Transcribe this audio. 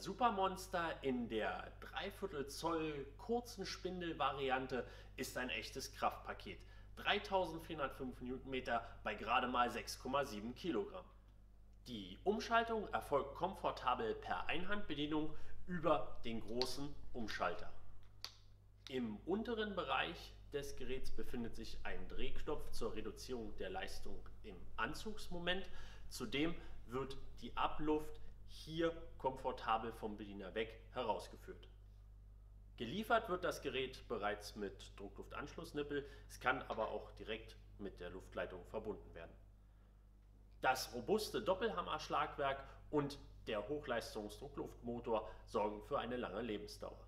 Supermonster in der 3 Zoll kurzen Spindel-Variante ist ein echtes Kraftpaket. 3405 Newtonmeter bei gerade mal 6,7 Kilogramm. Die Umschaltung erfolgt komfortabel per Einhandbedienung über den großen Umschalter. Im unteren Bereich des Geräts befindet sich ein Drehknopf zur Reduzierung der Leistung im Anzugsmoment. Zudem wird die Abluft hier komfortabel vom Bediener weg herausgeführt. Geliefert wird das Gerät bereits mit Druckluftanschlussnippel, es kann aber auch direkt mit der Luftleitung verbunden werden. Das robuste Doppelhammerschlagwerk und der Hochleistungsdruckluftmotor sorgen für eine lange Lebensdauer.